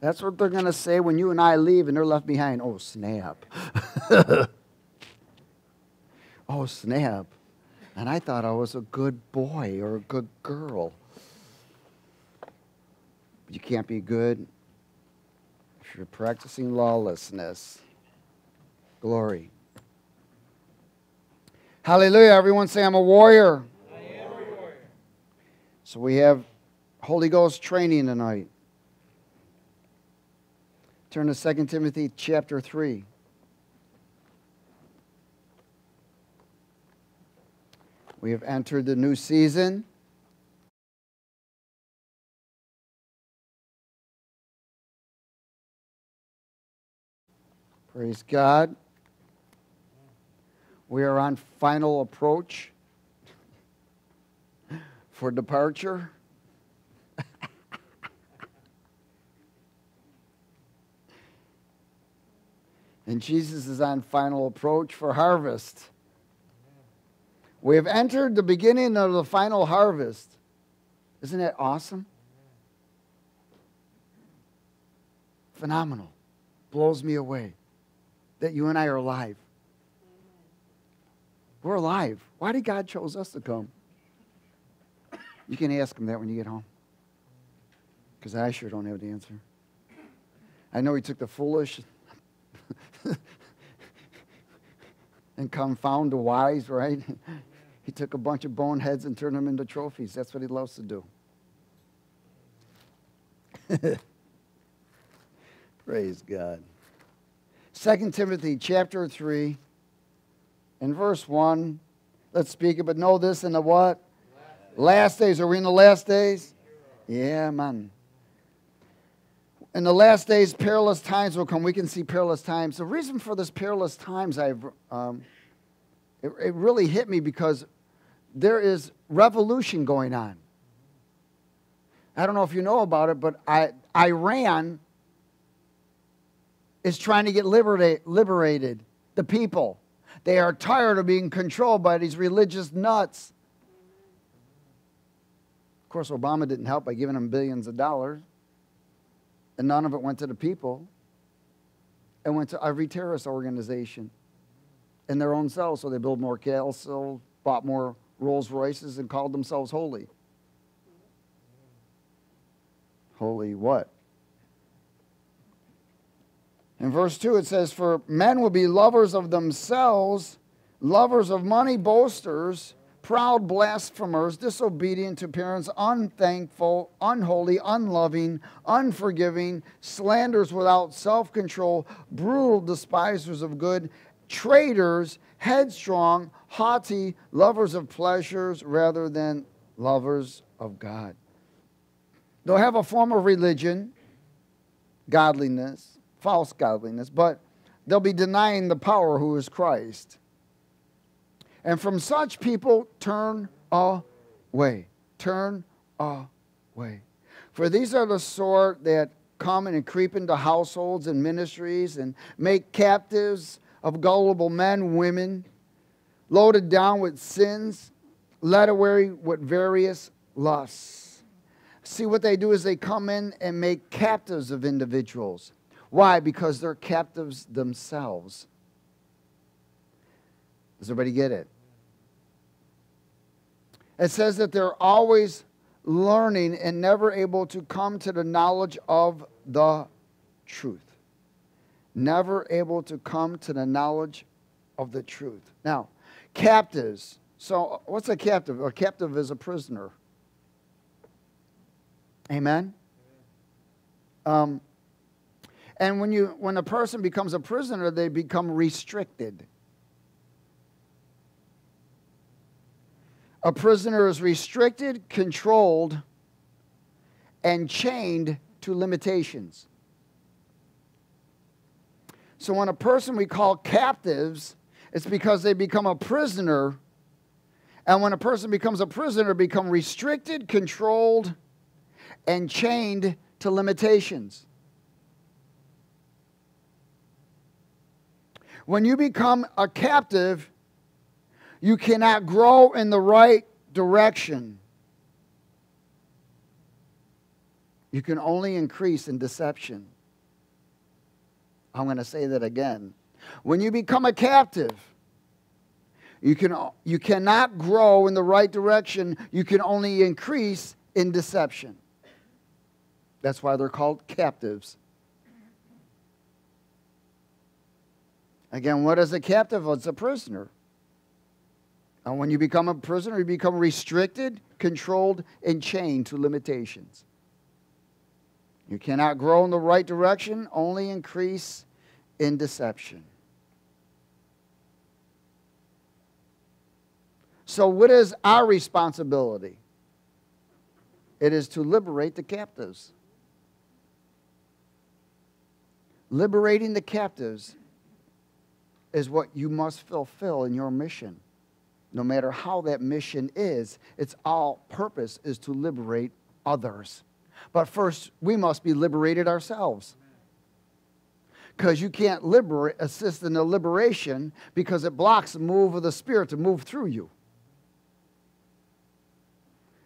Yeah. That's what they're going to say when you and I leave and they're left behind. Oh, snap. oh, snap. And I thought I was a good boy or a good girl. But you can't be good if you're practicing lawlessness. Glory. Hallelujah. Everyone say, I'm a warrior. I am a warrior. So we have Holy Ghost training tonight. Turn to 2 Timothy chapter 3. We have entered the new season. Praise God. We are on final approach for departure. And Jesus is on final approach for harvest. We have entered the beginning of the final harvest. Isn't that awesome? Phenomenal. Blows me away that you and I are alive. We're alive. Why did God chose us to come? You can ask him that when you get home. Because I sure don't have the answer. I know he took the foolish and confound the wise, right? He took a bunch of boneheads and turned them into trophies. That's what he loves to do. Praise God. 2 Timothy chapter 3 and verse 1. Let's speak it, but know this in the what? Last, last days. Are we in the last days? Yeah, man. In the last days, perilous times will come. We can see perilous times. The reason for this perilous times, I've um, it, it really hit me because there is revolution going on. I don't know if you know about it, but I, Iran is trying to get liberate, liberated. The people. They are tired of being controlled by these religious nuts. Of course, Obama didn't help by giving them billions of dollars, and none of it went to the people. It went to every terrorist organization in their own cells. So they built more castles, bought more Rolls Royces, and called themselves holy. Holy what? In verse 2, it says, For men will be lovers of themselves, lovers of money, boasters, proud blasphemers, disobedient to parents, unthankful, unholy, unloving, unforgiving, slanders without self control, brutal despisers of good, traitors, headstrong, haughty, lovers of pleasures rather than lovers of God. They'll have a form of religion, godliness, false godliness, but they'll be denying the power who is Christ. And from such people, turn away. Turn away. For these are the sort that come and creep into households and ministries and make captives of gullible men, women, loaded down with sins, led away with various lusts. See, what they do is they come in and make captives of individuals. Why? Because they're captives themselves. Does everybody get it? It says that they're always learning and never able to come to the knowledge of the truth. Never able to come to the knowledge of the truth. Now, captives. So, what's a captive? A captive is a prisoner. Amen? Um, and when, you, when a person becomes a prisoner, they become restricted. A prisoner is restricted, controlled, and chained to limitations. So when a person we call captives, it's because they become a prisoner. And when a person becomes a prisoner, become restricted, controlled, and chained to limitations. When you become a captive, you cannot grow in the right direction. You can only increase in deception. I'm going to say that again. When you become a captive, you, can, you cannot grow in the right direction. You can only increase in deception. That's why they're called captives. Again, what is a captive? It's a prisoner. And when you become a prisoner, you become restricted, controlled, and chained to limitations. You cannot grow in the right direction, only increase in deception. So, what is our responsibility? It is to liberate the captives. Liberating the captives is what you must fulfill in your mission. No matter how that mission is, its all purpose is to liberate others. But first, we must be liberated ourselves. Because you can't liberate, assist in the liberation because it blocks the move of the Spirit to move through you.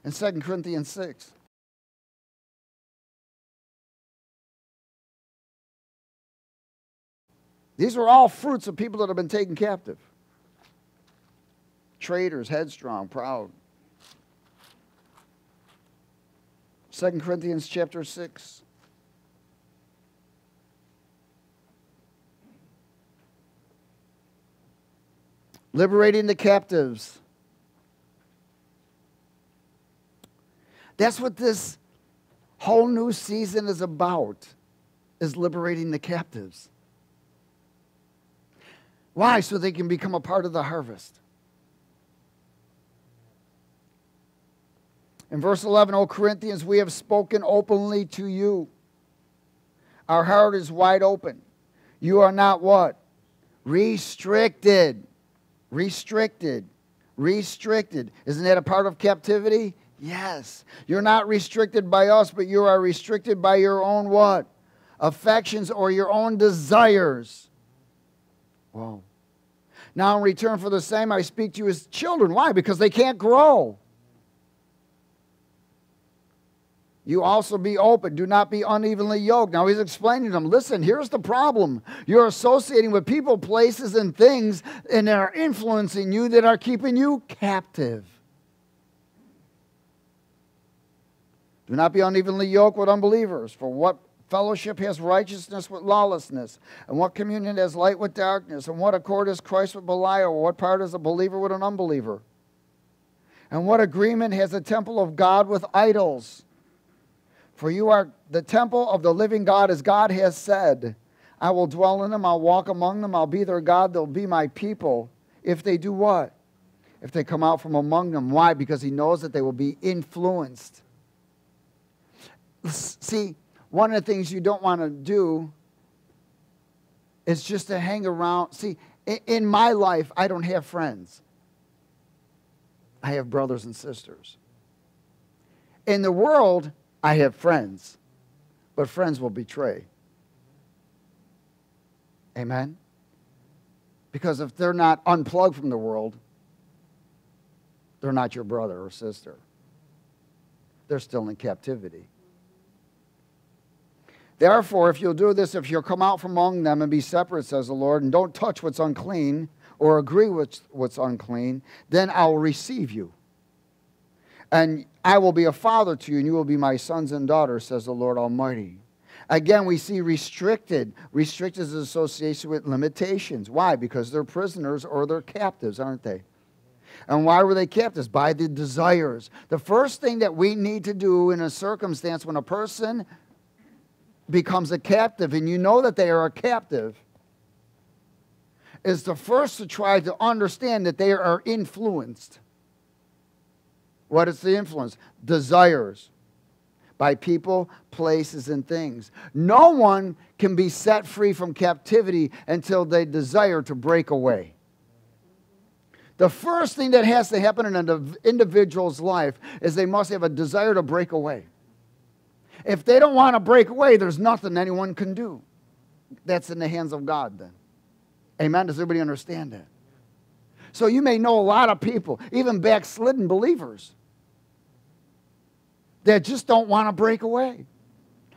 In 2 Corinthians 6. These are all fruits of people that have been taken captive traitors, headstrong, proud. 2 Corinthians chapter 6. Liberating the captives. That's what this whole new season is about, is liberating the captives. Why? So they can become a part of the harvest. In verse 11, O Corinthians, we have spoken openly to you. Our heart is wide open. You are not what? Restricted. Restricted. Restricted. Isn't that a part of captivity? Yes. You're not restricted by us, but you are restricted by your own what? Affections or your own desires. Whoa. Now, in return for the same, I speak to you as children. Why? Because they can't grow. You also be open. Do not be unevenly yoked. Now he's explaining to them listen, here's the problem. You're associating with people, places, and things, and they are influencing you that are keeping you captive. Do not be unevenly yoked with unbelievers. For what fellowship has righteousness with lawlessness? And what communion has light with darkness? And what accord has Christ with Belial? Or what part is a believer with an unbeliever? And what agreement has the temple of God with idols? For you are the temple of the living God, as God has said. I will dwell in them, I'll walk among them, I'll be their God, they'll be my people. If they do what? If they come out from among them. Why? Because he knows that they will be influenced. See, one of the things you don't want to do is just to hang around. See, in my life, I don't have friends, I have brothers and sisters. In the world, I have friends, but friends will betray. Amen? Because if they're not unplugged from the world, they're not your brother or sister. They're still in captivity. Therefore, if you'll do this, if you'll come out from among them and be separate, says the Lord, and don't touch what's unclean or agree with what's unclean, then I'll receive you and I will be a father to you, and you will be my sons and daughters, says the Lord Almighty. Again, we see restricted. Restricted is association with limitations. Why? Because they're prisoners or they're captives, aren't they? And why were they captives? By the desires. The first thing that we need to do in a circumstance when a person becomes a captive, and you know that they are a captive, is the first to try to understand that they are influenced what is the influence? Desires by people, places, and things. No one can be set free from captivity until they desire to break away. The first thing that has to happen in an individual's life is they must have a desire to break away. If they don't want to break away, there's nothing anyone can do. That's in the hands of God then. Amen. Does everybody understand that? So you may know a lot of people, even backslidden believers, that just don't want to break away.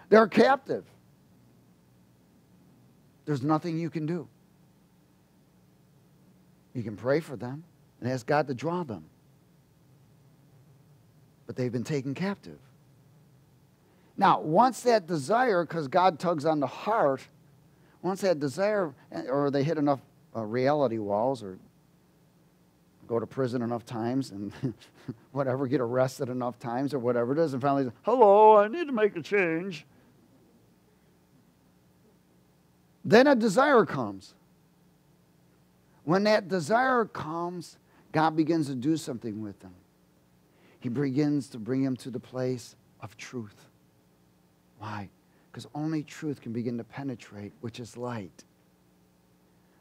They're captive. There's nothing you can do. You can pray for them and ask God to draw them. But they've been taken captive. Now, once that desire, because God tugs on the heart, once that desire, or they hit enough uh, reality walls, or go to prison enough times, and whatever, get arrested enough times, or whatever it is, and finally, hello, I need to make a change. Then a desire comes. When that desire comes, God begins to do something with them. He begins to bring them to the place of truth. Why? Because only truth can begin to penetrate, which is light.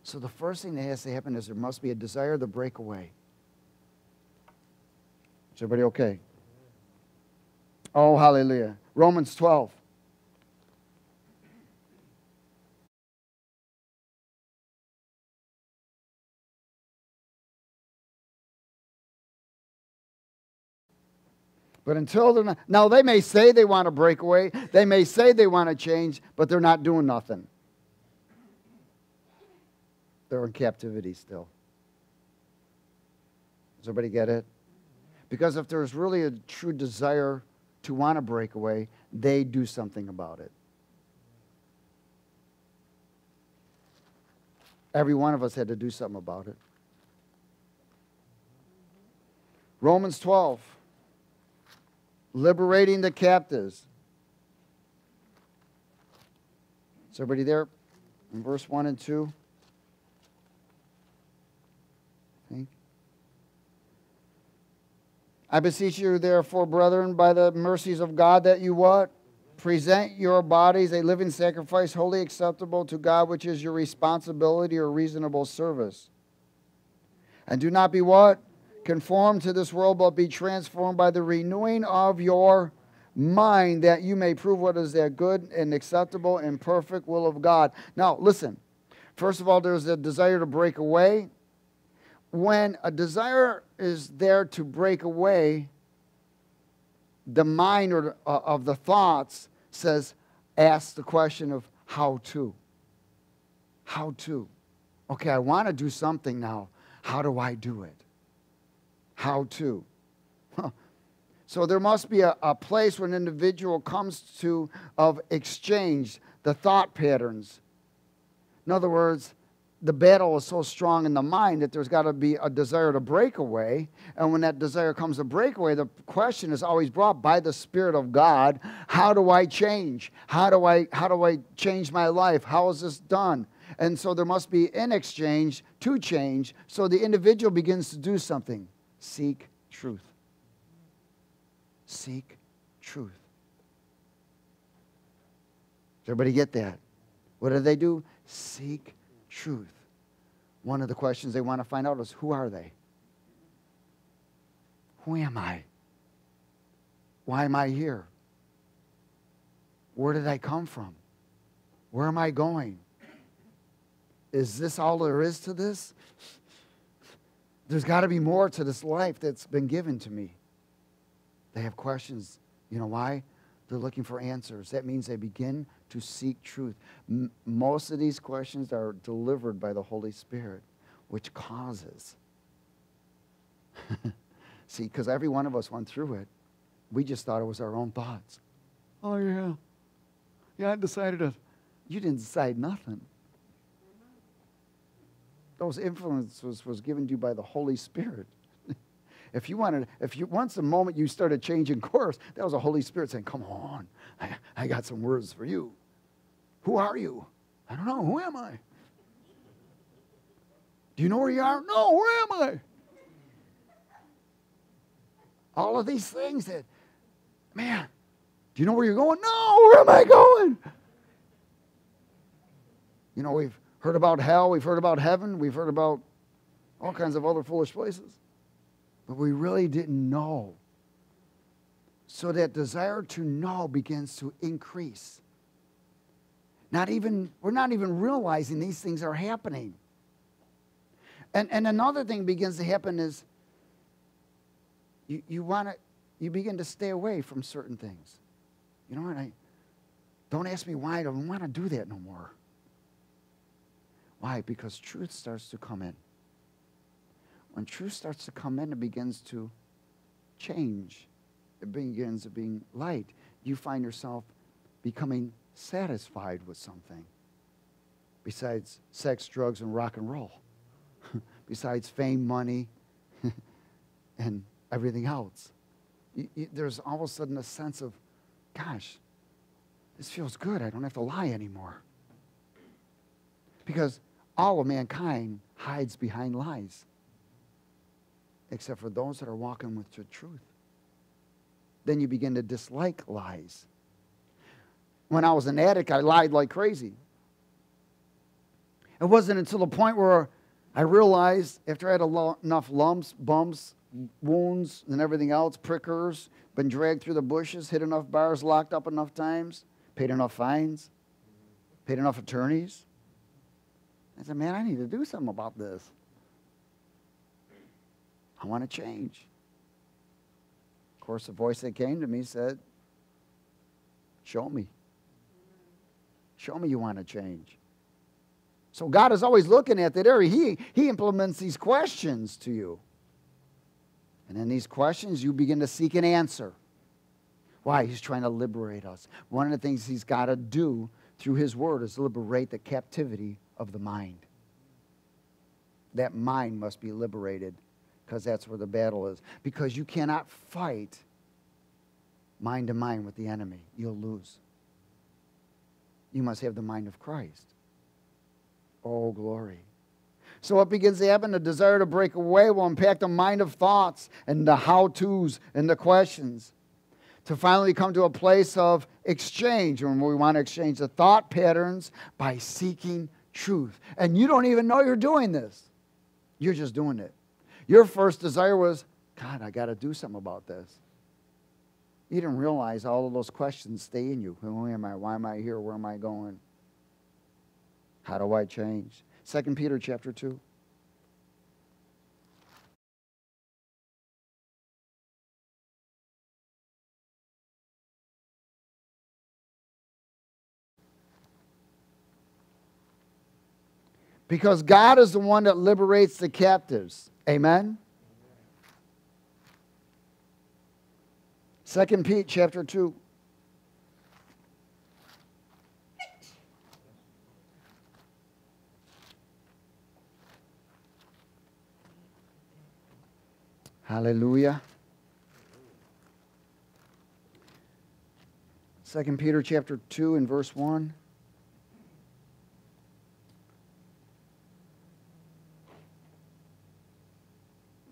So the first thing that has to happen is there must be a desire to break away. Is everybody okay? Oh, hallelujah. Romans 12. But until they're not, now they may say they want to break away, they may say they want to change, but they're not doing nothing. They're in captivity still. Does everybody get it? Because if there's really a true desire to want to break away, they do something about it. Every one of us had to do something about it. Romans 12 liberating the captives. Is everybody there? In verse 1 and 2? I beseech you, therefore, brethren, by the mercies of God, that you what? Present your bodies a living sacrifice, wholly acceptable to God, which is your responsibility or reasonable service. And do not be what? conform to this world, but be transformed by the renewing of your mind, that you may prove what is that good and acceptable and perfect will of God. Now, listen. First of all, there's a desire to break away. When a desire is there to break away, the mind or uh, of the thoughts says, ask the question of how to. How to. Okay, I want to do something now. How do I do it? how to. So there must be a, a place where an individual comes to of exchange, the thought patterns. In other words, the battle is so strong in the mind that there's got to be a desire to break away. And when that desire comes to break away, the question is always brought by the Spirit of God how do I change? How do I, how do I change my life? How is this done? And so there must be an exchange to change. So the individual begins to do something. Seek truth. Seek truth. Does everybody get that? What do they do? Seek truth. One of the questions they want to find out is who are they? Who am I? Why am I here? Where did I come from? Where am I going? Is this all there is to this? There's got to be more to this life that's been given to me. They have questions. You know why? They're looking for answers. That means they begin to seek truth. M- most of these questions are delivered by the Holy Spirit, which causes. See, because every one of us went through it. We just thought it was our own thoughts. Oh, yeah. Yeah, I decided to. You didn't decide nothing those influences was given to you by the Holy Spirit. If you wanted, if you once the moment you started changing course, that was the Holy Spirit saying, "Come on, I, I got some words for you. Who are you? I don't know. Who am I? Do you know where you are? No. Where am I? All of these things that, man, do you know where you're going? No. Where am I going? You know, we've heard about hell, we've heard about heaven, we've heard about all kinds of other foolish places. But we really didn't know. So that desire to know begins to increase. Not even, we're not even realizing these things are happening. And, and another thing begins to happen is you, you want to, you begin to stay away from certain things. You know what? I, Don't ask me why I don't want to do that no more. Why? Because truth starts to come in. When truth starts to come in, it begins to change. It begins to being light. You find yourself becoming satisfied with something besides sex, drugs, and rock and roll, besides fame, money, and everything else. You, you, there's all of a sudden a sense of, gosh, this feels good. I don't have to lie anymore. Because all of mankind hides behind lies, except for those that are walking with the truth. Then you begin to dislike lies. When I was an addict, I lied like crazy. It wasn't until the point where I realized after I had enough lumps, bumps, wounds, and everything else, prickers, been dragged through the bushes, hit enough bars, locked up enough times, paid enough fines, paid enough attorneys. I said, man, I need to do something about this. I want to change. Of course, the voice that came to me said, Show me. Show me you want to change. So God is always looking at that area. He, he implements these questions to you. And in these questions, you begin to seek an answer. Why? He's trying to liberate us. One of the things he's got to do through his word is liberate the captivity of the mind. That mind must be liberated because that's where the battle is. Because you cannot fight mind to mind with the enemy, you'll lose. You must have the mind of Christ. Oh, glory. So what begins to happen? The desire to break away will impact the mind of thoughts and the how to's and the questions to finally come to a place of exchange when we want to exchange the thought patterns by seeking truth. And you don't even know you're doing this, you're just doing it. Your first desire was, God, I got to do something about this. You didn't realize all of those questions stay in you. Who am I? Why am I here? Where am I going? How do I change? 2 Peter chapter 2. Because God is the one that liberates the captives. Amen? Second Peter chapter 2. Hallelujah. Second Peter chapter 2 and verse 1.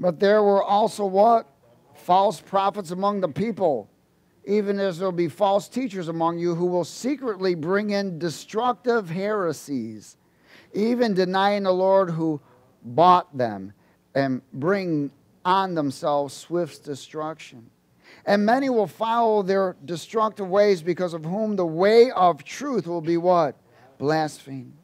But there were also what? False prophets among the people, even as there will be false teachers among you who will secretly bring in destructive heresies, even denying the Lord who bought them, and bring on themselves swift destruction. And many will follow their destructive ways because of whom the way of truth will be what? Blasphemed.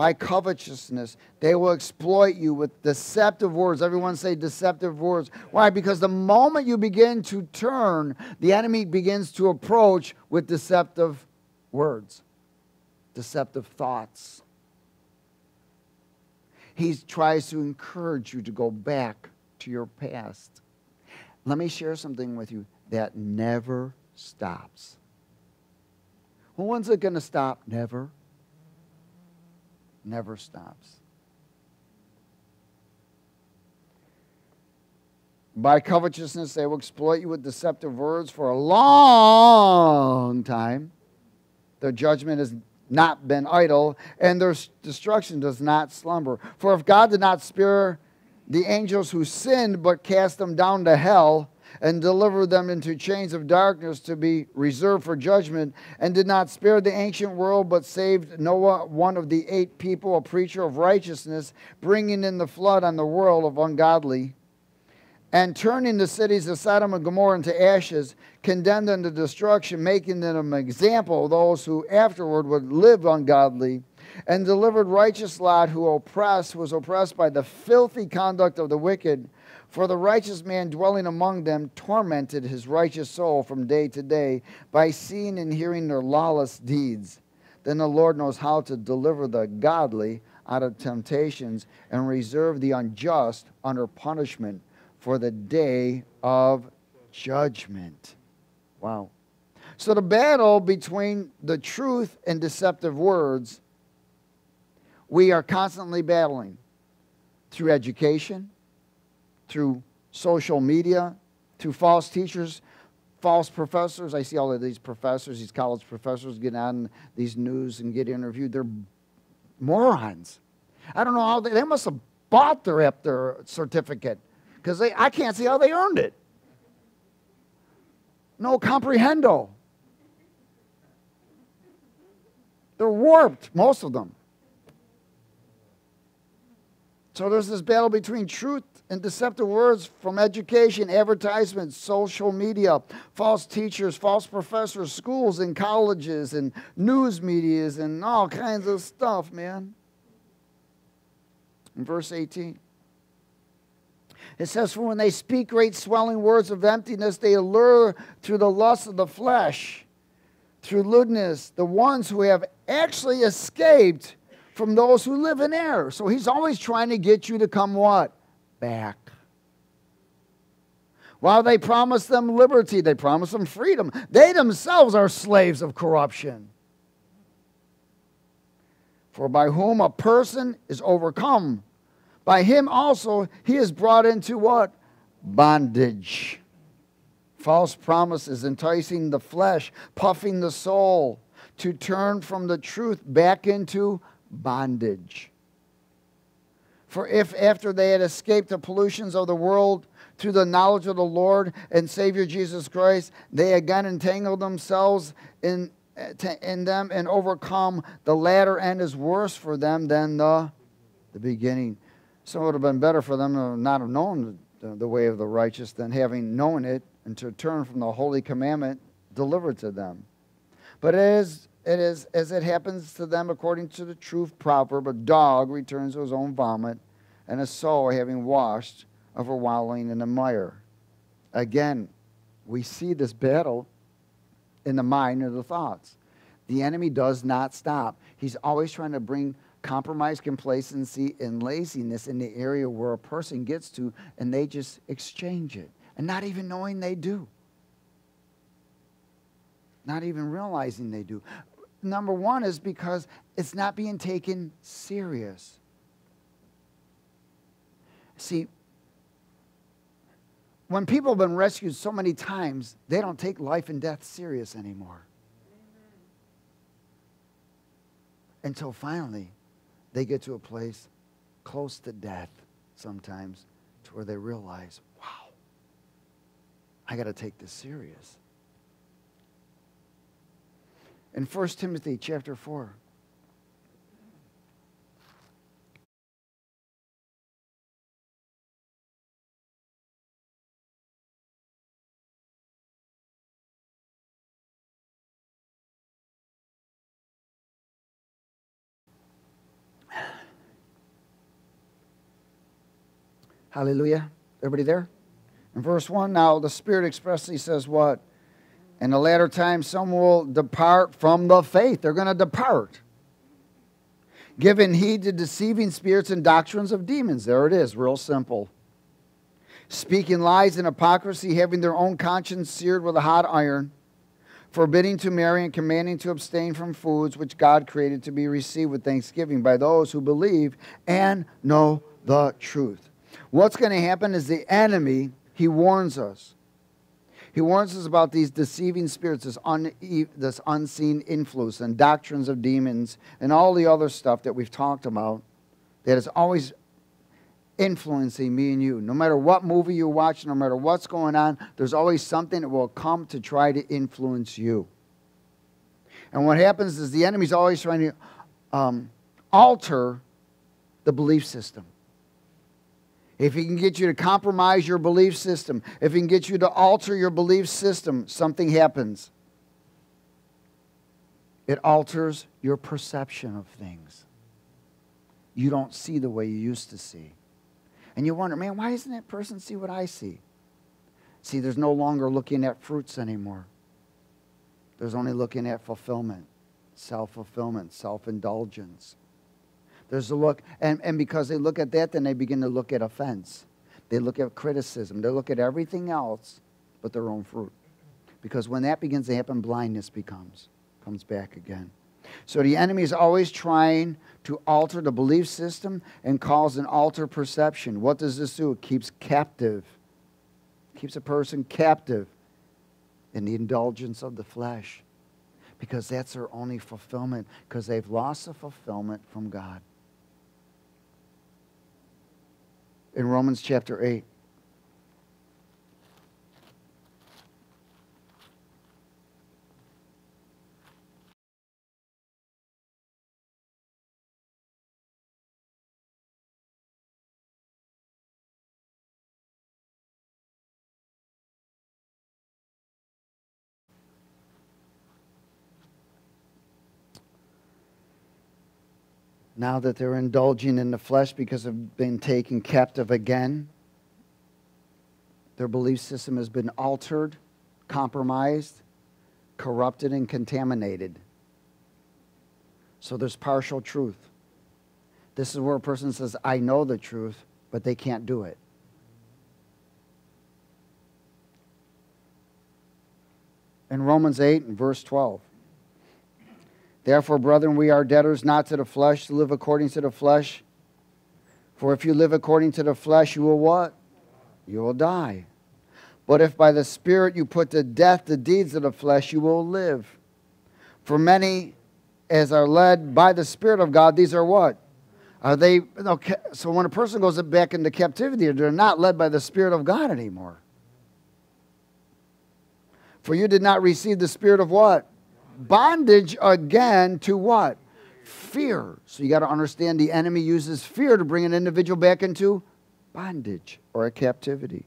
By covetousness, they will exploit you with deceptive words. Everyone say deceptive words. Why? Because the moment you begin to turn, the enemy begins to approach with deceptive words, deceptive thoughts. He tries to encourage you to go back to your past. Let me share something with you that never stops. Well, when's it going to stop? Never. Never stops. By covetousness, they will exploit you with deceptive words for a long time. Their judgment has not been idle, and their destruction does not slumber. For if God did not spare the angels who sinned but cast them down to hell and delivered them into chains of darkness to be reserved for judgment, and did not spare the ancient world, but saved Noah, one of the eight people, a preacher of righteousness, bringing in the flood on the world of ungodly, and turning the cities of Sodom and Gomorrah into ashes, condemned them to destruction, making them an example of those who afterward would live ungodly and delivered righteous Lot, who oppressed, was oppressed by the filthy conduct of the wicked. For the righteous man dwelling among them tormented his righteous soul from day to day by seeing and hearing their lawless deeds. Then the Lord knows how to deliver the godly out of temptations and reserve the unjust under punishment for the day of judgment. Wow. So the battle between the truth and deceptive words, we are constantly battling through education through social media, through false teachers, false professors. I see all of these professors, these college professors get on these news and get interviewed. They're morons. I don't know how they, they must have bought their, their certificate because I can't see how they earned it. No comprehendo. They're warped, most of them. So there's this battle between truth and deceptive words from education, advertisements, social media, false teachers, false professors, schools and colleges, and news medias, and all kinds of stuff, man. In verse 18, it says, For when they speak great swelling words of emptiness, they allure through the lust of the flesh, through lewdness, the ones who have actually escaped from those who live in error. So he's always trying to get you to come what? Back. While they promise them liberty, they promise them freedom. They themselves are slaves of corruption. For by whom a person is overcome, by him also he is brought into what? Bondage. False promises, enticing the flesh, puffing the soul to turn from the truth back into bondage. For if after they had escaped the pollutions of the world through the knowledge of the Lord and Savior Jesus Christ, they again entangled themselves in, in them and overcome, the latter end is worse for them than the, the beginning. So it would have been better for them to not have known the, the way of the righteous than having known it and to turn from the holy commandment delivered to them. But it is it is as it happens to them according to the truth proverb a dog returns to his own vomit, and a sow having washed of her wallowing in the mire. Again, we see this battle in the mind and the thoughts. The enemy does not stop. He's always trying to bring compromise, complacency, and laziness in the area where a person gets to, and they just exchange it, and not even knowing they do. Not even realizing they do number one is because it's not being taken serious. See, when people have been rescued so many times, they don't take life and death serious anymore. Until finally, they get to a place close to death sometimes to where they realize, wow, I got to take this serious in 1 Timothy chapter 4. Hallelujah. Everybody there? In verse 1, now the Spirit expressly says what? In the latter time, some will depart from the faith. They're going to depart. Giving heed to deceiving spirits and doctrines of demons. There it is, real simple. Speaking lies and hypocrisy, having their own conscience seared with a hot iron, forbidding to marry and commanding to abstain from foods which God created to be received with thanksgiving by those who believe and know the truth. What's going to happen is the enemy, he warns us he warns us about these deceiving spirits, this, un, this unseen influence, and doctrines of demons, and all the other stuff that we've talked about that is always influencing me and you. No matter what movie you watch, no matter what's going on, there's always something that will come to try to influence you. And what happens is the enemy's always trying to um, alter the belief system if he can get you to compromise your belief system, if he can get you to alter your belief system, something happens. It alters your perception of things. You don't see the way you used to see. And you wonder, man, why doesn't that person see what I see? See, there's no longer looking at fruits anymore. There's only looking at fulfillment, self fulfillment, self indulgence. There's a look, and, and because they look at that, then they begin to look at offense. They look at criticism. They look at everything else but their own fruit. Because when that begins to happen, blindness becomes, comes back again. So the enemy is always trying to alter the belief system and cause an altered perception. What does this do? It keeps captive, keeps a person captive in the indulgence of the flesh because that's their only fulfillment because they've lost the fulfillment from God. In Romans chapter 8, now that they're indulging in the flesh because they've been taken captive again. Their belief system has been altered, compromised, corrupted, and contaminated. So there's partial truth. This is where a person says, I know the truth, but they can't do it. In Romans 8 and verse 12. Therefore, brethren, we are debtors not to the flesh to live according to the flesh. For if you live according to the flesh, you will what? You will die. But if by the Spirit you put to death the deeds of the flesh, you will live. For many, as are led by the Spirit of God, these are what? Are they okay? So when a person goes back into captivity, they're not led by the Spirit of God anymore. For you did not receive the Spirit of what? Bondage again to what? Fear. So you got to understand the enemy uses fear to bring an individual back into bondage or a captivity.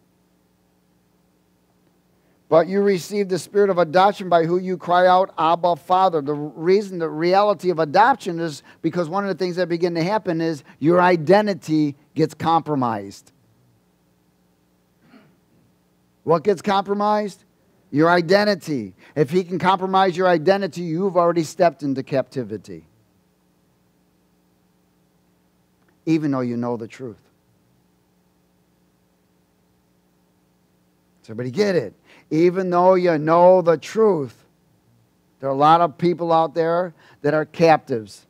But you receive the spirit of adoption by who you cry out, Abba, Father. The reason, the reality of adoption is because one of the things that begin to happen is your identity gets compromised. What gets compromised? Your identity. If he can compromise your identity, you've already stepped into captivity. Even though you know the truth. Does everybody get it? Even though you know the truth, there are a lot of people out there that are captives.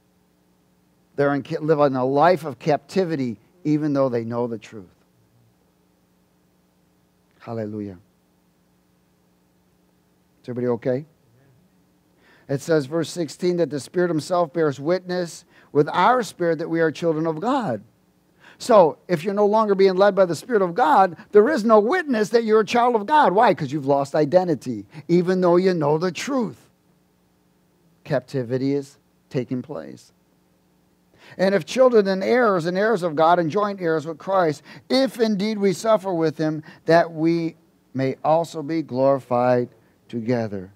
They're in, living a life of captivity even though they know the truth. Hallelujah. Is everybody okay? It says, verse 16, that the Spirit Himself bears witness with our spirit that we are children of God. So, if you're no longer being led by the Spirit of God, there is no witness that you're a child of God. Why? Because you've lost identity, even though you know the truth. Captivity is taking place. And if children and heirs and heirs of God and joint heirs with Christ, if indeed we suffer with him, that we may also be glorified together.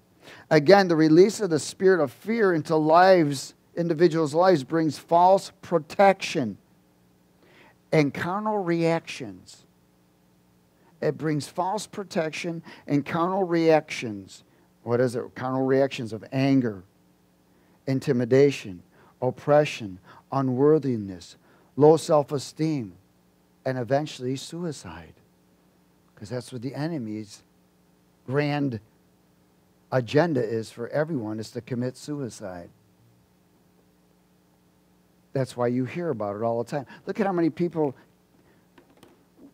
Again, the release of the spirit of fear into lives, individuals' lives, brings false protection and carnal reactions. It brings false protection and carnal reactions. What is it? Carnal reactions of anger, intimidation, oppression, unworthiness, low self esteem, and eventually suicide. Because that's what the enemy's grand agenda is for everyone is to commit suicide. That's why you hear about it all the time. Look at how many people,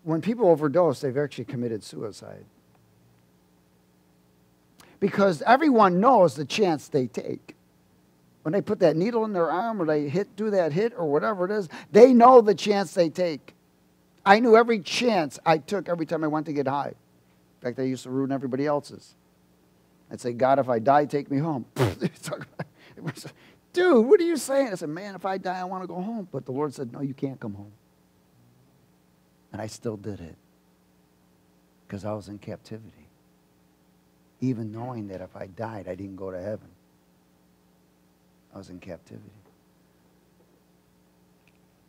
when people overdose, they've actually committed suicide. Because everyone knows the chance they take. When they put that needle in their arm or they hit, do that hit or whatever it is, they know the chance they take. I knew every chance I took every time I went to get high. In fact, I used to ruin everybody else's. I'd say, God, if I die, take me home. Dude, what are you saying? I said, man, if I die, I want to go home. But the Lord said, no, you can't come home. And I still did it because I was in captivity. Even knowing that if I died, I didn't go to heaven. I was in captivity.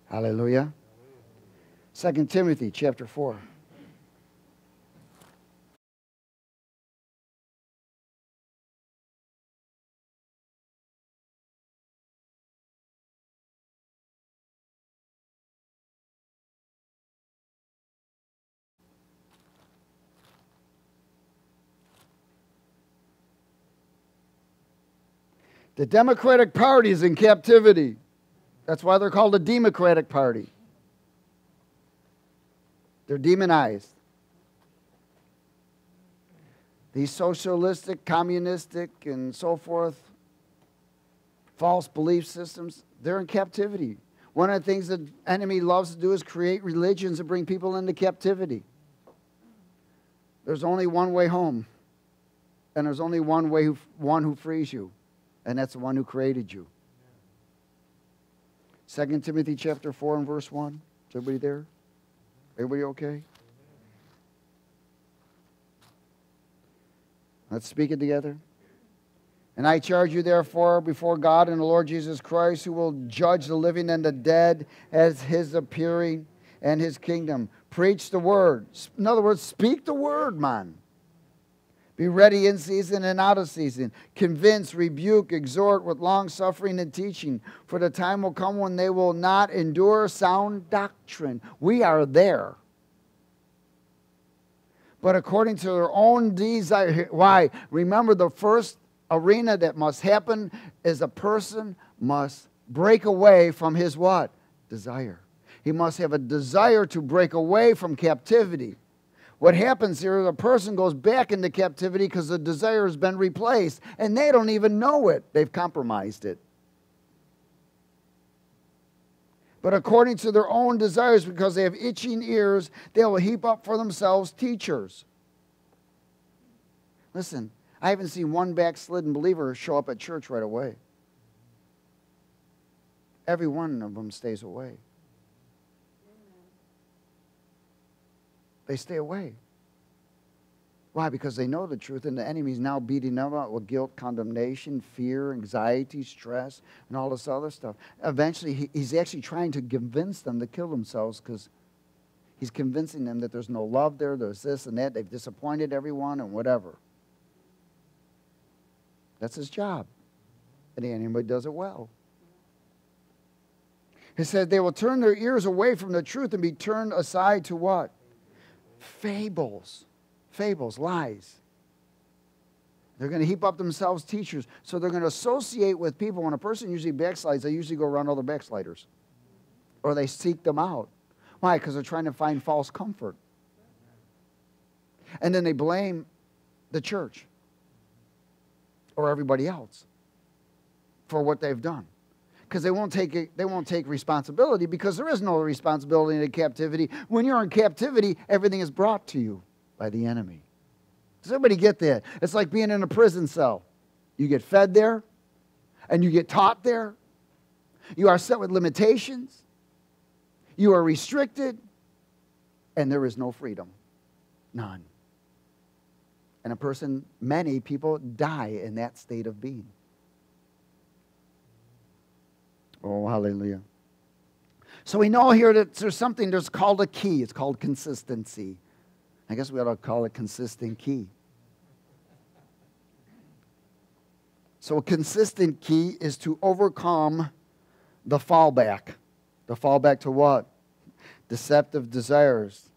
Hallelujah. Second Timothy chapter 4. The Democratic Party is in captivity. That's why they're called a Democratic Party. They're demonized. These socialistic, communistic, and so forth, false belief systems, they're in captivity. One of the things the enemy loves to do is create religions and bring people into captivity. There's only one way home, and there's only one way, who, one who frees you and that's the one who created you. 2 Timothy chapter 4 and verse 1. Is everybody there? Everybody okay? Let's speak it together. And I charge you, therefore, before God and the Lord Jesus Christ, who will judge the living and the dead as his appearing and his kingdom. Preach the word. In other words, speak the word, man. Be ready in season and out of season. Convince, rebuke, exhort with long suffering and teaching. For the time will come when they will not endure sound doctrine. We are there. But according to their own desire. Why? Remember, the first arena that must happen is a person must break away from his what? Desire. He must have a desire to break away from captivity. What happens here is a person goes back into captivity because the desire has been replaced, and they don't even know it. They've compromised it. But according to their own desires, because they have itching ears, they will heap up for themselves teachers. Listen, I haven't seen one backslidden believer show up at church right away. Every one of them stays away. They stay away. Why? Because they know the truth, and the enemy's now beating them up with guilt, condemnation, fear, anxiety, stress, and all this other stuff. Eventually, he, he's actually trying to convince them to kill themselves because he's convincing them that there's no love there, there's this and that, they've disappointed everyone, and whatever. That's his job. And enemy does it well. He said they will turn their ears away from the truth and be turned aside to what? Fables, fables, lies. They're going to heap up themselves teachers. So they're going to associate with people. When a person usually backslides, they usually go around other backsliders or they seek them out. Why? Because they're trying to find false comfort. And then they blame the church or everybody else for what they've done because they won't take it, they won't take responsibility because there is no responsibility in captivity. When you're in captivity, everything is brought to you by the enemy. Does everybody get that? It's like being in a prison cell. You get fed there, and you get taught there. You are set with limitations. You are restricted, and there is no freedom. None. And a person, many people die in that state of being. Oh, hallelujah. So we know here that there's something that's called a key. It's called consistency. I guess we ought to call it consistent key. So a consistent key is to overcome the fallback. The fallback to what? Deceptive desires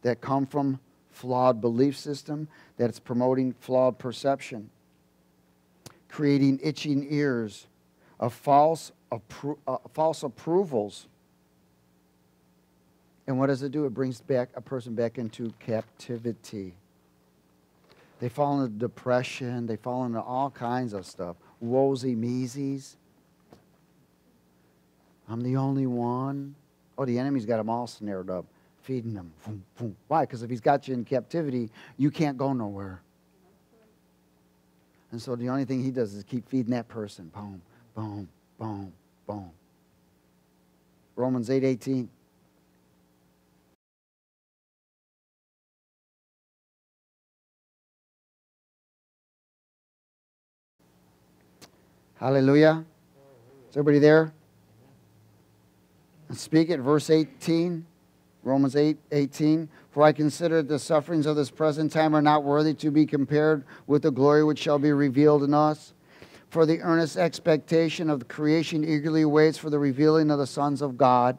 that come from flawed belief system, that it's promoting flawed perception, creating itching ears, a false appro- uh, false approvals. And what does it do? It brings back a person back into captivity. They fall into depression. They fall into all kinds of stuff. Woesy meesies. I'm the only one. Oh, the enemy's got them all snared up, feeding them. Why? Because if he's got you in captivity, you can't go nowhere. And so the only thing he does is keep feeding that person. Boom, boom, boom, Boom. Romans 8 18. Hallelujah. Is everybody there? Speak it. Verse 18. Romans 8 18. For I consider the sufferings of this present time are not worthy to be compared with the glory which shall be revealed in us. For the earnest expectation of the creation eagerly waits for the revealing of the sons of God.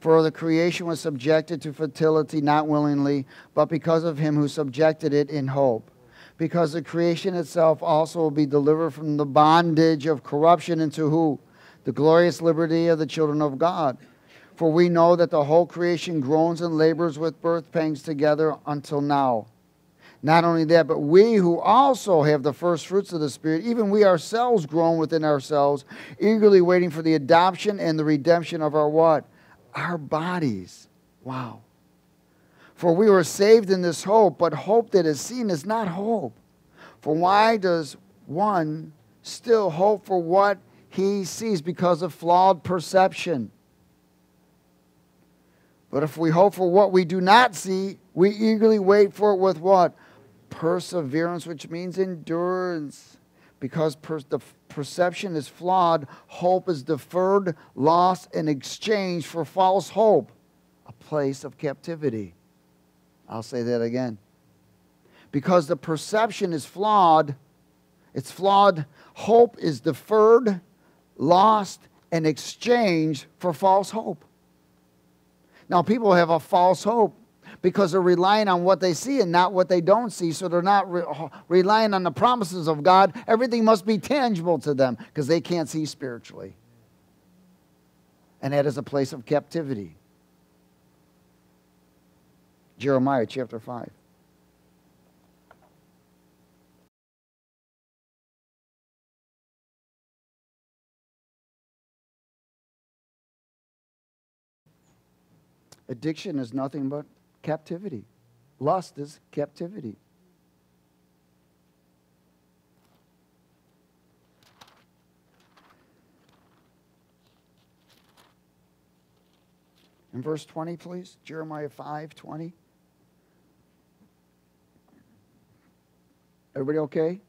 For the creation was subjected to fertility not willingly, but because of him who subjected it in hope. Because the creation itself also will be delivered from the bondage of corruption into who? The glorious liberty of the children of God. For we know that the whole creation groans and labors with birth pangs together until now. Not only that, but we who also have the first fruits of the Spirit, even we ourselves groan within ourselves, eagerly waiting for the adoption and the redemption of our what? Our bodies. Wow. For we were saved in this hope, but hope that is seen is not hope. For why does one still hope for what he sees because of flawed perception? But if we hope for what we do not see, we eagerly wait for it with what? Perseverance, which means endurance. Because per- the perception is flawed, hope is deferred, lost, in exchange for false hope, a place of captivity. I'll say that again. Because the perception is flawed, it's flawed, hope is deferred, lost, in exchange for false hope. Now, people have a false hope because they're relying on what they see and not what they don't see. So they're not re- relying on the promises of God. Everything must be tangible to them because they can't see spiritually. And that is a place of captivity. Jeremiah chapter 5. Addiction is nothing but captivity. Lust is captivity. In verse 20, please, Jeremiah 5 20. Everybody okay?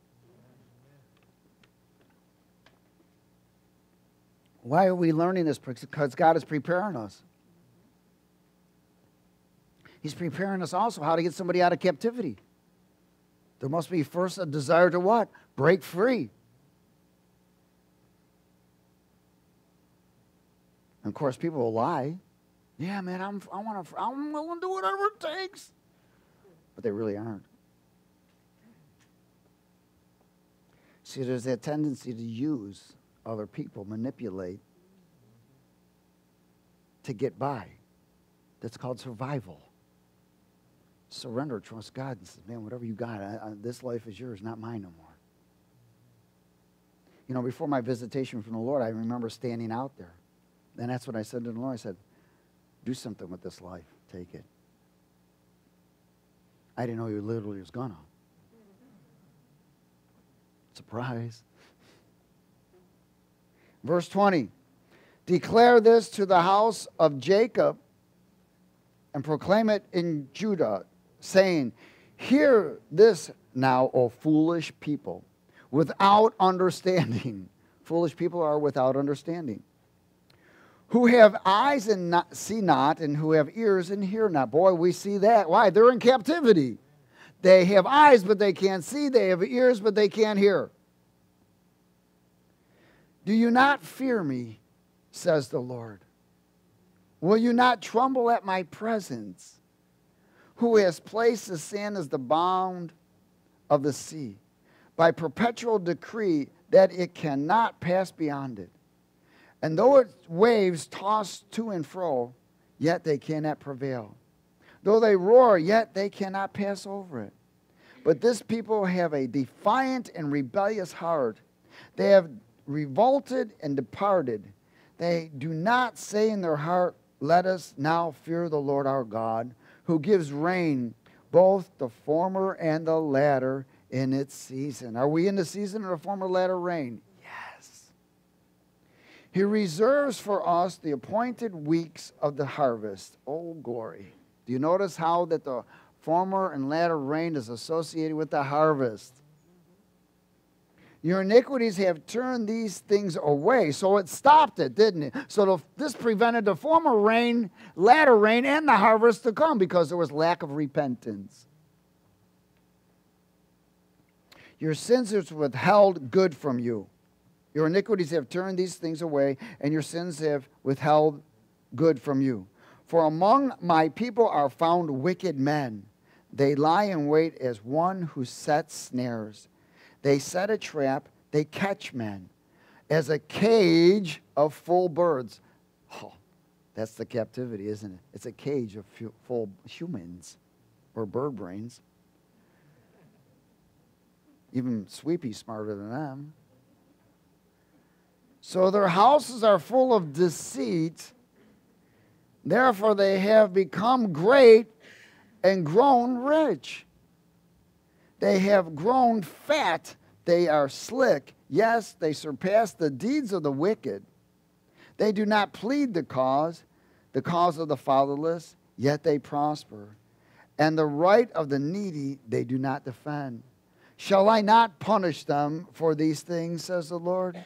Why are we learning this? Because God is preparing us. He's preparing us also how to get somebody out of captivity. There must be first a desire to what? Break free. And of course, people will lie. Yeah, man, I'm, I want to, I'm willing to do whatever it takes. But they really aren't. See, there's that tendency to use other people, manipulate to get by. That's called survival surrender, trust God, and says, man, whatever you got, I, I, this life is yours, not mine no more. You know, before my visitation from the Lord, I remember standing out there. And that's what I said to the Lord. I said, do something with this life. Take it. I didn't know you literally was gonna. Surprise. Verse 20. Declare this to the house of Jacob and proclaim it in Judah, saying, Hear this now, O foolish people, without understanding. foolish people are without understanding. Who have eyes and not, see not, and who have ears and hear not. Boy, we see that. Why? They're in captivity. They have eyes, but they can't see. They have ears, but they can't hear. Do you not fear me, says the Lord? Will you not tremble at my presence? Who has placed the sand as the bound of the sea by perpetual decree that it cannot pass beyond it. And though its waves toss to and fro, yet they cannot prevail. Though they roar, yet they cannot pass over it. But this people have a defiant and rebellious heart. They have revolted and departed. They do not say in their heart, Let us now fear the Lord our God who gives rain, both the former and the latter, in its season. Are we in the season of the former latter rain? Yes. He reserves for us the appointed weeks of the harvest. Oh, glory. Do you notice how that the former and latter rain is associated with the harvest? Your iniquities have turned these things away. So it stopped it, didn't it? So this prevented the former rain, latter rain, and the harvest to come because there was lack of repentance. Your sins have withheld good from you. Your iniquities have turned these things away, and your sins have withheld good from you. For among my people are found wicked men. They lie in wait as one who sets snares. They set a trap, they catch men as a cage of full birds. Oh, that's the captivity, isn't it? It's a cage of full humans or bird brains. Even Sweepy's smarter than them. So their houses are full of deceit. Therefore, they have become great and grown rich. They have grown fat. They are slick. Yes, they surpass the deeds of the wicked. They do not plead the cause, the cause of the fatherless, yet they prosper. And the right of the needy they do not defend. Shall I not punish them for these things, says the Lord?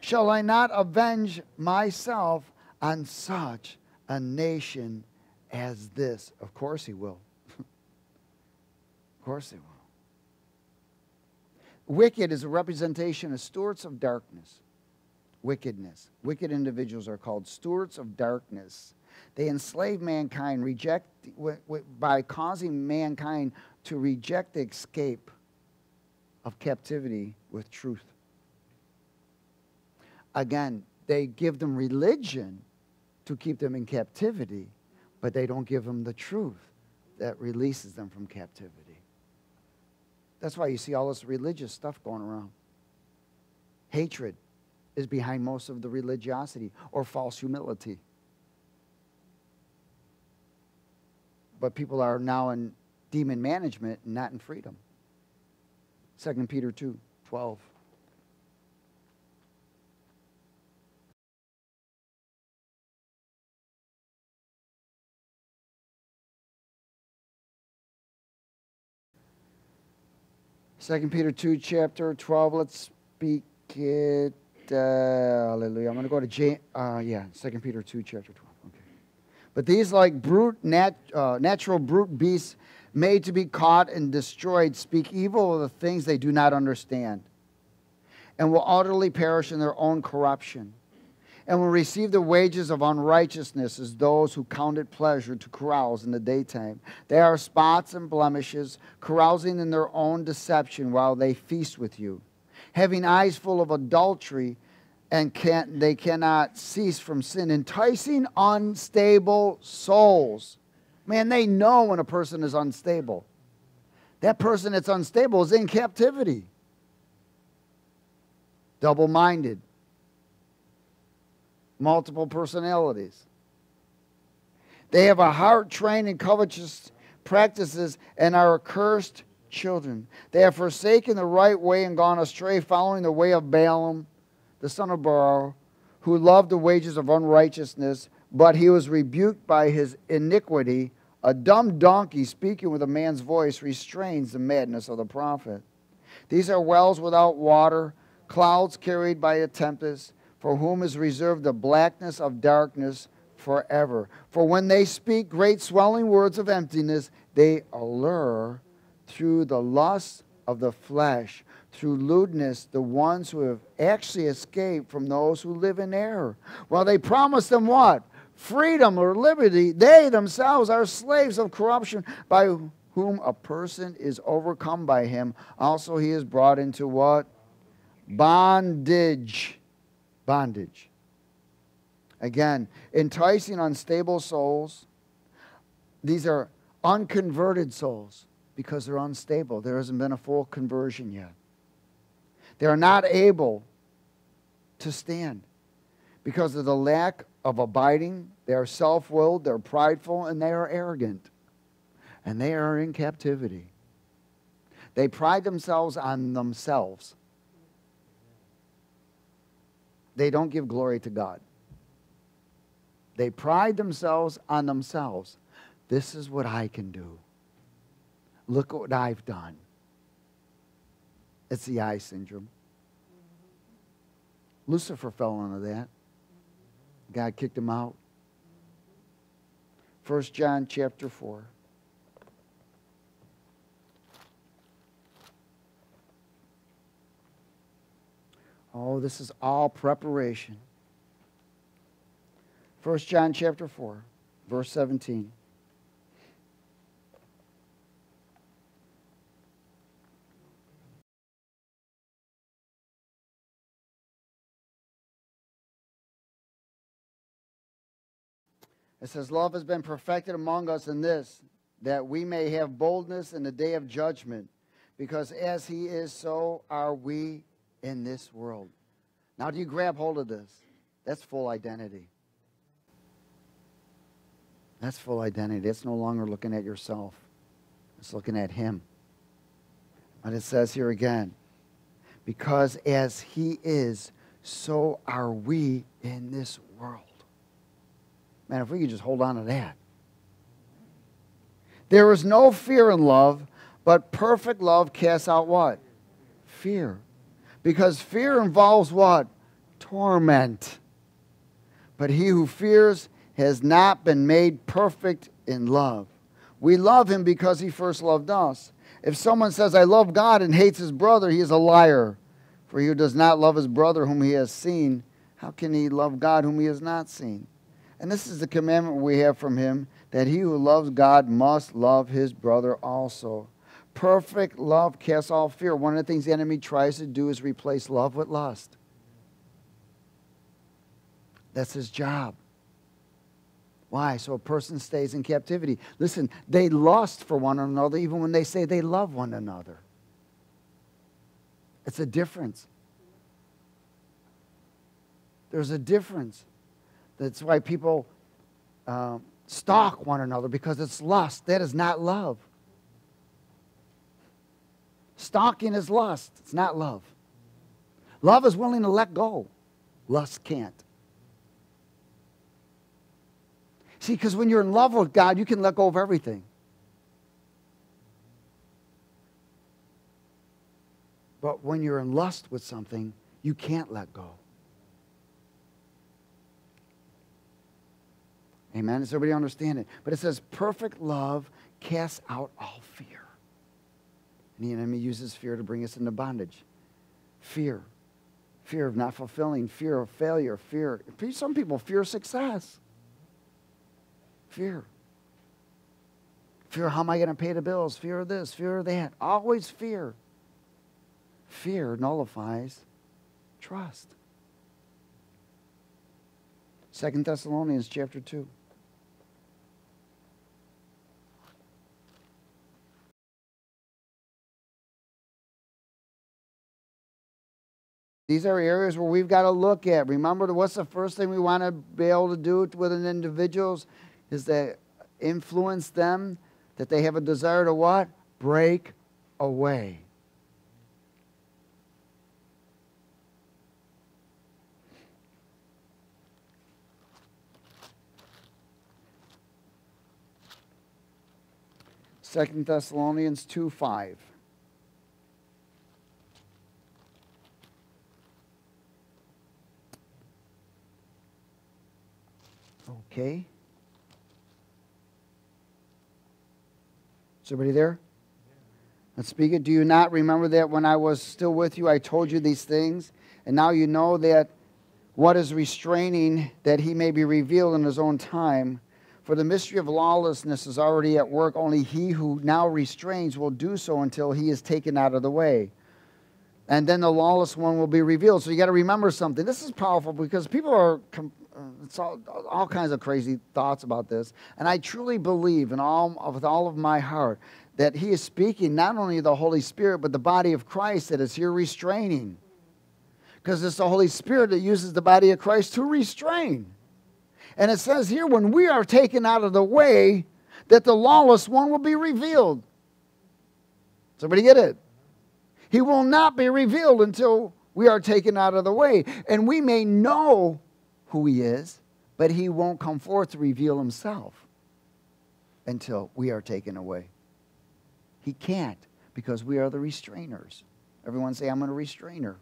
Shall I not avenge myself on such a nation as this? Of course, He will. of course, He will. Wicked is a representation of stewards of darkness. Wickedness. Wicked individuals are called stewards of darkness. They enslave mankind, reject by causing mankind to reject the escape of captivity with truth. Again, they give them religion to keep them in captivity, but they don't give them the truth that releases them from captivity. That's why you see all this religious stuff going around. Hatred is behind most of the religiosity or false humility. But people are now in demon management and not in freedom. 2 Peter 2 12. Second Peter 2, chapter 12. Let's speak it. Uh, hallelujah. I'm going to go to J, uh, yeah, Second Peter 2, chapter 12. Okay. But these, like brute, nat, uh, natural brute beasts, made to be caught and destroyed, speak evil of the things they do not understand, and will utterly perish in their own corruption, and will receive the wages of unrighteousness as those who count it pleasure to carouse in the daytime. They are spots and blemishes, carousing in their own deception while they feast with you, having eyes full of adultery. And can't, they cannot cease from sin, enticing unstable souls Man, they know when a person is unstable. That person that's unstable is in captivity, double minded, multiple personalities. They have a heart trained in covetous practices and are accursed children. They have forsaken the right way and gone astray, following the way of Balaam, the son of Beor, who loved the wages of unrighteousness but he was rebuked by his iniquity. A dumb donkey speaking with a man's voice restrains the madness of the prophet. These are wells without water, clouds carried by a tempest, for whom is reserved the blackness of darkness forever. For when they speak great swelling words of emptiness, they allure through the lust of the flesh, through lewdness, the ones who have actually escaped from those who live in error. Well, they promise them what? freedom or liberty, they themselves are slaves of corruption by whom a person is overcome by him. Also, he is brought into what? Bondage. Bondage. Again, enticing unstable souls. These are unconverted souls because they're unstable. There hasn't been a full conversion yet. They are not able to stand because of the lack of abiding. They are self willed, they're prideful, and they are arrogant. And they are in captivity. They pride themselves on themselves. They don't give glory to God. They pride themselves on themselves. This is what I can do. Look what I've done. It's the I syndrome. Lucifer fell into that. God kicked him out. 1 John chapter 4. Oh, this is all preparation. 1 John chapter 4, verse 17. It says, Love has been perfected among us in this, that we may have boldness in the day of judgment, because as he is, so are we in this world. Now, do you grab hold of this? That's full identity. That's full identity. It's no longer looking at yourself, it's looking at him. And it says here again, because as he is, so are we in this world. Man, if we could just hold on to that. There is no fear in love, but perfect love casts out what? Fear. Because fear involves what? Torment. But he who fears has not been made perfect in love. We love him because he first loved us. If someone says, I love God and hates his brother, he is a liar. For he who does not love his brother whom he has seen, how can he love God whom he has not seen? And this is the commandment we have from him that he who loves God must love his brother also. Perfect love casts all fear. One of the things the enemy tries to do is replace love with lust. That's his job. Why? So a person stays in captivity. Listen, they lust for one another even when they say they love one another. It's a difference. There's a difference. That's why people uh, stalk one another because it's lust. That is not love. Stalking is lust, it's not love. Love is willing to let go, lust can't. See, because when you're in love with God, you can let go of everything. But when you're in lust with something, you can't let go. Amen. Does everybody understand it? But it says, perfect love casts out all fear. The enemy uses fear to bring us into bondage. Fear. Fear of not fulfilling, fear of failure, fear. Some people fear success. Fear. Fear, how am I going to pay the bills? Fear of this, fear of that. Always fear. Fear nullifies trust. Second Thessalonians chapter 2. These are areas where we've got to look at. Remember, what's the first thing we want to be able to do with an individuals is to influence them that they have a desire to what? Break away. Second Thessalonians 2 5. Okay. Is everybody there? Let's speak it. Do you not remember that when I was still with you, I told you these things? And now you know that what is restraining, that he may be revealed in his own time. For the mystery of lawlessness is already at work. Only he who now restrains will do so until he is taken out of the way. And then the lawless one will be revealed. So you got to remember something. This is powerful because people are it's all, all kinds of crazy thoughts about this. And I truly believe in all, with all of my heart that he is speaking not only the Holy Spirit, but the body of Christ that is here restraining. Because it's the Holy Spirit that uses the body of Christ to restrain. And it says here, when we are taken out of the way, that the lawless one will be revealed. Somebody get it? He will not be revealed until we are taken out of the way. And we may know who he is, but he won't come forth to reveal himself until we are taken away. He can't because we are the restrainers. Everyone say, I'm a restrainer.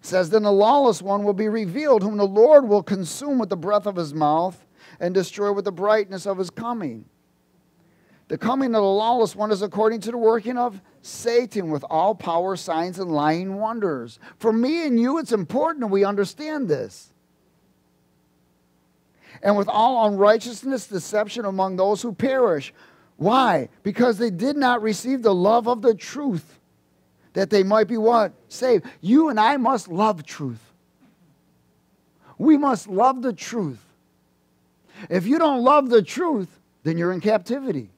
says, Then the lawless one will be revealed, whom the Lord will consume with the breath of his mouth and destroy with the brightness of his coming. The coming of the lawless one is according to the working of Satan with all power, signs, and lying wonders. For me and you, it's important that we understand this. And with all unrighteousness, deception among those who perish. Why? Because they did not receive the love of the truth, that they might be what? Saved. You and I must love truth. We must love the truth. If you don't love the truth, then you're in captivity.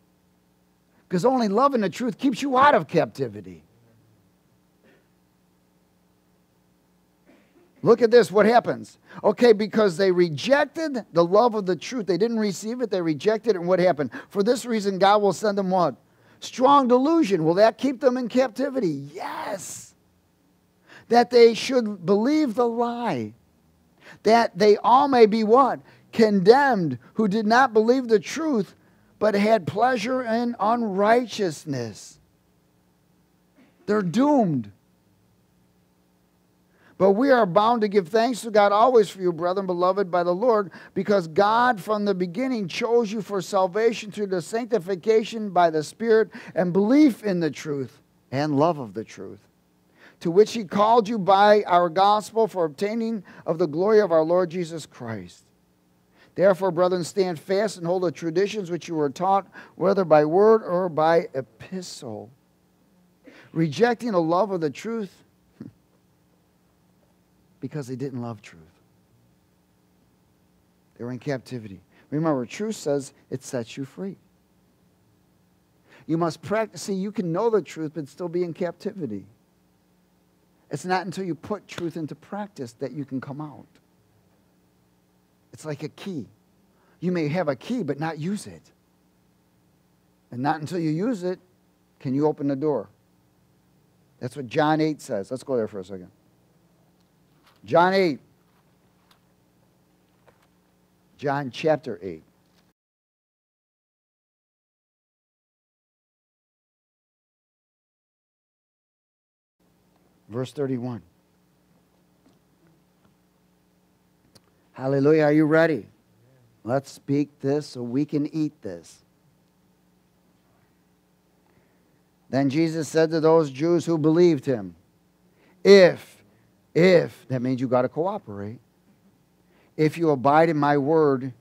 Because only loving the truth keeps you out of captivity. Look at this, what happens? Okay, because they rejected the love of the truth. They didn't receive it, they rejected it, and what happened? For this reason, God will send them what? Strong delusion. Will that keep them in captivity? Yes. That they should believe the lie. That they all may be what? Condemned, who did not believe the truth, but had pleasure in unrighteousness. They're doomed. But we are bound to give thanks to God always for you, brethren, beloved by the Lord, because God from the beginning chose you for salvation through the sanctification by the Spirit and belief in the truth and love of the truth, to which He called you by our gospel for obtaining of the glory of our Lord Jesus Christ. Therefore, brethren, stand fast and hold the traditions which you were taught, whether by word or by epistle. Rejecting the love of the truth, because they didn't love truth. They were in captivity. Remember, truth says it sets you free. You must practice. See, you can know the truth but still be in captivity. It's not until you put truth into practice that you can come out. It's like a key. You may have a key but not use it. And not until you use it can you open the door. That's what John 8 says. Let's go there for a second. John 8. John chapter 8. Verse 31. Hallelujah. Are you ready? Let's speak this so we can eat this. Then Jesus said to those Jews who believed him, If if, that means you got to cooperate. If you abide in my word,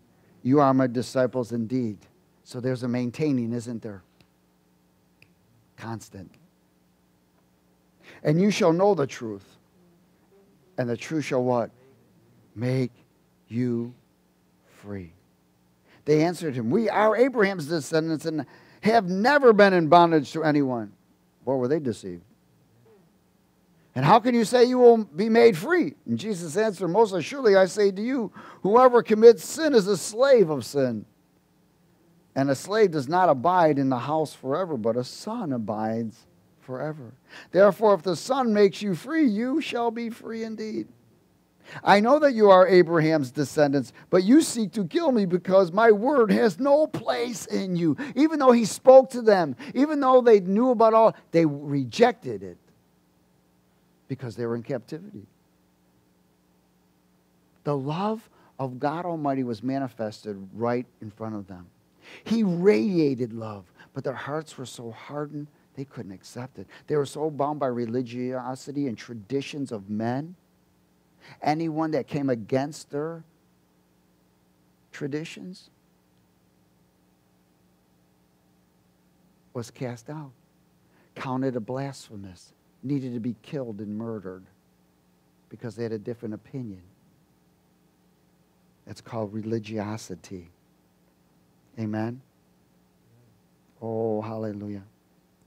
you are my disciples indeed. So there's a maintaining, isn't there? Constant. And you shall know the truth. And the truth shall what? Make you free. They answered him, We are Abraham's descendants and have never been in bondage to anyone. Or were they deceived? And how can you say you will be made free? And Jesus answered, Most assuredly I say to you, whoever commits sin is a slave of sin. And a slave does not abide in the house forever, but a son abides forever. Therefore, if the Son makes you free, you shall be free indeed. I know that you are Abraham's descendants, but you seek to kill me because my word has no place in you. Even though he spoke to them, even though they knew about all, they rejected it because they were in captivity. The love of God Almighty was manifested right in front of them. He radiated love, but their hearts were so hardened they couldn't accept it. They were so bound by religiosity and traditions of men. Anyone that came against their traditions was cast out, counted a blasphemous, needed to be killed and murdered because they had a different opinion. It's called religiosity. Amen? Oh, hallelujah.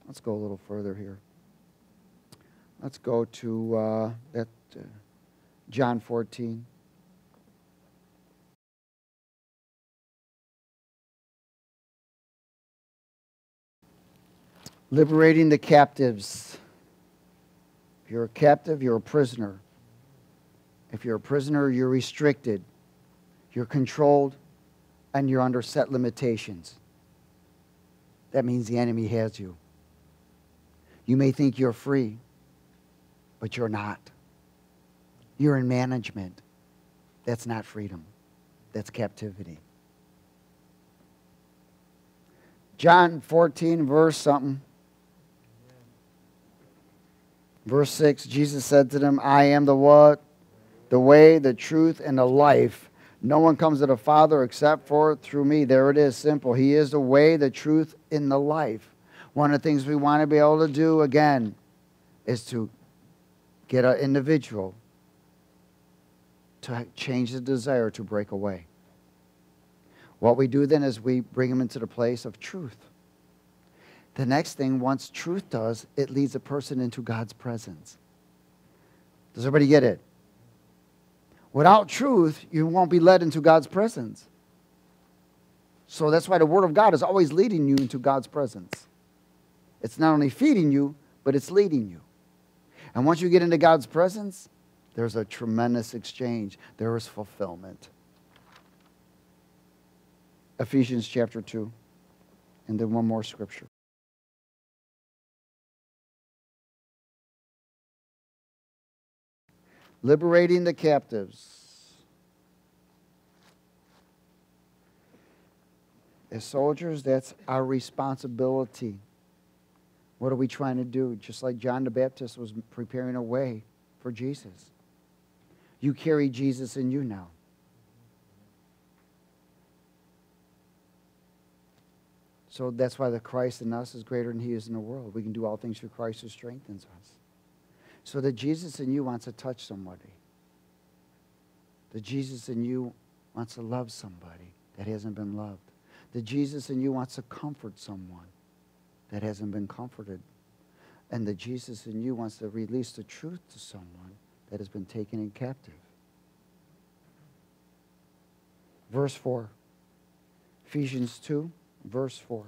Let's go a little further here. Let's go to uh, that, uh, John 14. Liberating the captives. If you're a captive, you're a prisoner. If you're a prisoner, you're restricted, you're controlled, and you're under set limitations. That means the enemy has you. You may think you're free, but you're not. You're in management. That's not freedom, that's captivity. John 14, verse something. Verse 6 Jesus said to them, I am the what? The way, the truth, and the life. No one comes to the Father except for through me. There it is, simple. He is the way, the truth, and the life. One of the things we want to be able to do again is to get an individual to change the desire to break away. What we do then is we bring them into the place of truth. The next thing, once truth does, it leads a person into God's presence. Does everybody get it? Without truth, you won't be led into God's presence. So that's why the Word of God is always leading you into God's presence. It's not only feeding you, but it's leading you. And once you get into God's presence, there's a tremendous exchange, there is fulfillment. Ephesians chapter 2, and then one more scripture. Liberating the captives. As soldiers, that's our responsibility. What are we trying to do? Just like John the Baptist was preparing a way for Jesus. You carry Jesus in you now. So that's why the Christ in us is greater than he is in the world. We can do all things through Christ who strengthens us. So that Jesus in you wants to touch somebody. The Jesus in you wants to love somebody that hasn't been loved. The Jesus in you wants to comfort someone that hasn't been comforted. And the Jesus in you wants to release the truth to someone that has been taken in captive. Verse 4. Ephesians 2, verse 4.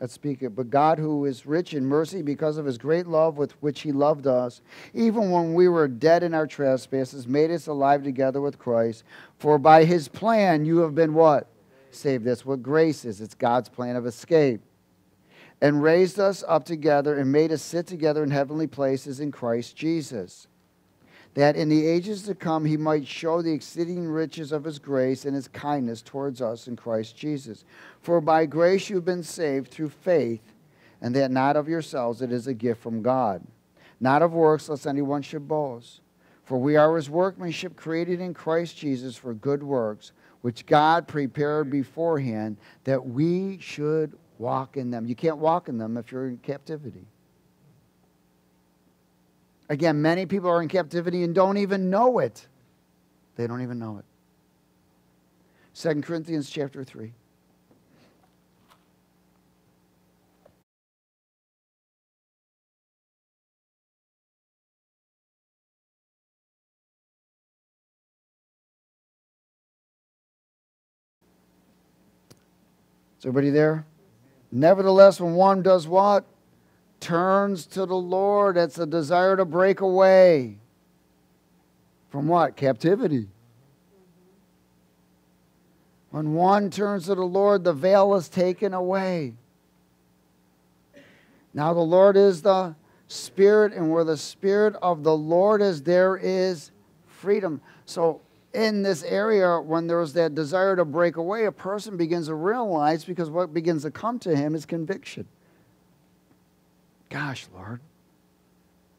Let's speak it. But God, who is rich in mercy because of his great love with which he loved us, even when we were dead in our trespasses, made us alive together with Christ. For by his plan you have been what? Saved. That's what grace is. It's God's plan of escape and raised us up together and made us sit together in heavenly places in Christ Jesus, that in the ages to come he might show the exceeding riches of his grace and his kindness towards us in Christ Jesus. For by grace you've been saved through faith, and that not of yourselves, it is a gift from God, not of works, lest anyone should boast. For we are his workmanship created in Christ Jesus for good works, which God prepared beforehand that we should walk in them. You can't walk in them if you're in captivity. Again, many people are in captivity and don't even know it. They don't even know it. 2 Corinthians chapter 3. Is everybody there? Nevertheless, when one does what? Turns to the Lord, that's a desire to break away from what? Captivity. When one turns to the Lord, the veil is taken away. Now, the Lord is the Spirit, and where the Spirit of the Lord is, there is freedom. So, in this area, when there's that desire to break away, a person begins to realize because what begins to come to him is conviction. Gosh, Lord,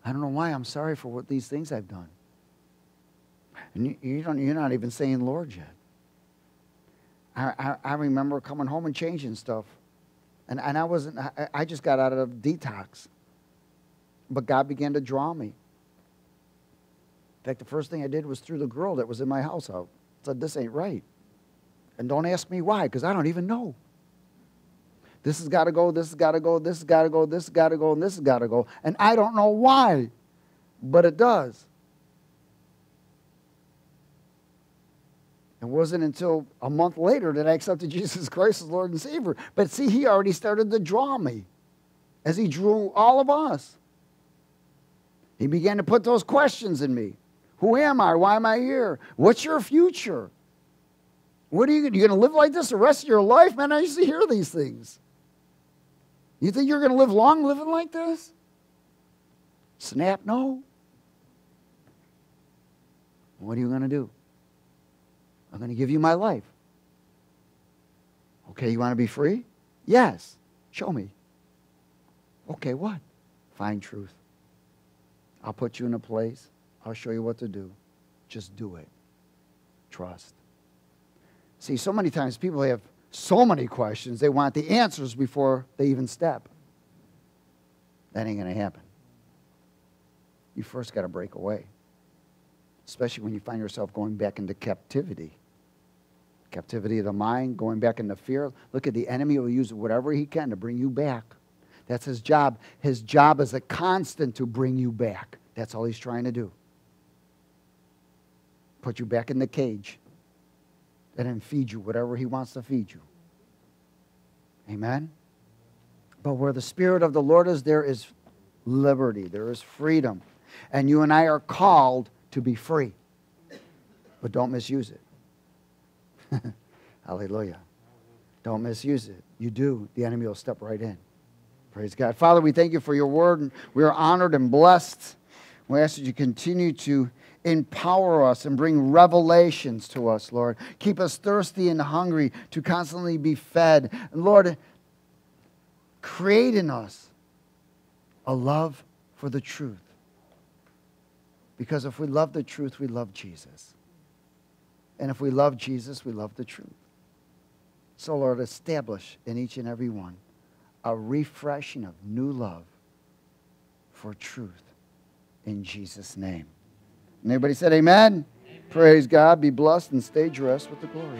I don't know why I'm sorry for what these things I've done. And you, you don't, you're not even saying Lord yet. I, I, I, remember coming home and changing stuff. And, and I wasn't, I, I just got out of detox. But God began to draw me. In fact, the first thing I did was threw the girl that was in my house out. I said, This ain't right. And don't ask me why, because I don't even know. This has got to go, this has got to go, this has got to go, this has got to go, and this has got to go. And I don't know why, but it does. It wasn't until a month later that I accepted Jesus Christ as Lord and Savior. But see, He already started to draw me as He drew all of us. He began to put those questions in me. Who am I? Why am I here? What's your future? What are you, you going to live like this the rest of your life? Man, I used to hear these things. You think you're going to live long living like this? Snap, no. What are you going to do? I'm going to give you my life. Okay, you want to be free? Yes. Show me. Okay, what? Find truth. I'll put you in a place. I'll show you what to do. Just do it. Trust. See, so many times people have so many questions, they want the answers before they even step. That ain't going to happen. You first got to break away, especially when you find yourself going back into captivity. Captivity of the mind, going back into fear. Look at the enemy will use whatever he can to bring you back. That's his job. His job is a constant to bring you back. That's all he's trying to do. Put you back in the cage and then feed you whatever he wants to feed you. Amen? But where the Spirit of the Lord is, there is liberty, there is freedom. And you and I are called to be free. But don't misuse it. Hallelujah. Don't misuse it. You do, the enemy will step right in. Praise God. Father, we thank you for your word. And we are honored and blessed. We ask that you continue to empower us and bring revelations to us, Lord. Keep us thirsty and hungry to constantly be fed. And Lord, create in us a love for the truth. Because if we love the truth, we love Jesus. And if we love Jesus, we love the truth. So, Lord, establish in each and every one a refreshing of new love for truth in Jesus' name. And everybody said, Amen. Amen. Praise God. Be blessed and stay dressed with the glory.